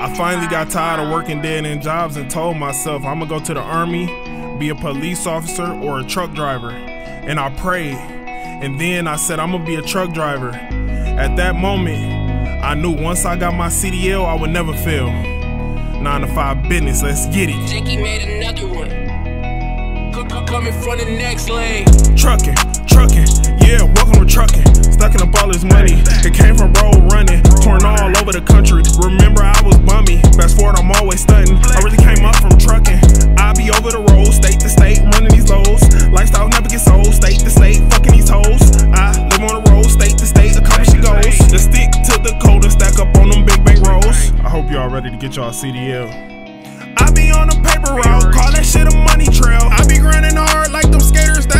I finally got tired of working dead end jobs and told myself I'm gonna go to the army, be a police officer or a truck driver. And I prayed. And then I said I'm gonna be a truck driver. At that moment, I knew once I got my CDL, I would never fail. Nine to five business, let's get it. Jakey made another one. Coming from the NextLane. Trucking, trucking, yeah, welcome to trucking. Stacking up all this money. Ready to get y'all CDL. I be on a paper route, call that shit a money trail. I be grinding hard like them skaters that's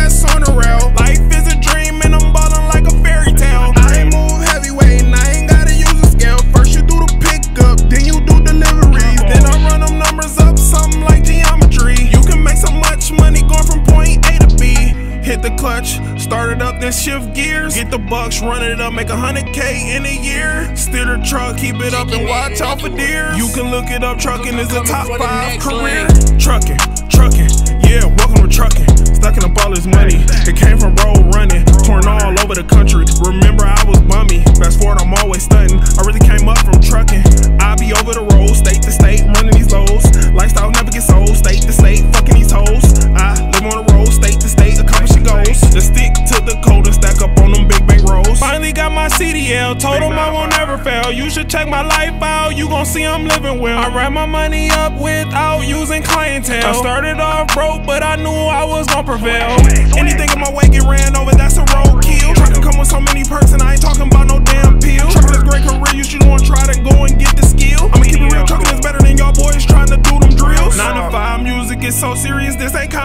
clutch, start it up, then shift gears. Get the bucks, run it up, make a hundred K in a year. Steer the truck, keep it up, and watch out for deer. You can look it up, trucking is a top five career. CDL, told them I won't ever fail. You should check my life out, you gon' see I'm living well. I ran my money up without using clientele. I started off broke, but I knew I was gon' prevail. Anything in my way get ran over, that's a roadkill. Trucking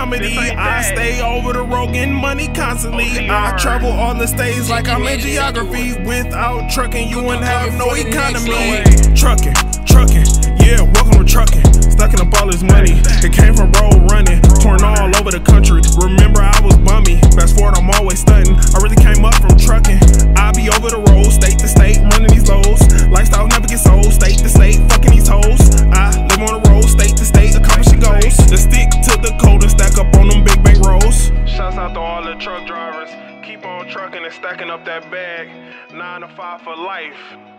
comedy. I stay over the road getting money constantly. I travel on the stage like I'm in geography. Without trucking, you wouldn't have no economy. Trucking, trucking, truck drivers. Keep on trucking and stacking up that bag. Nine to five for life.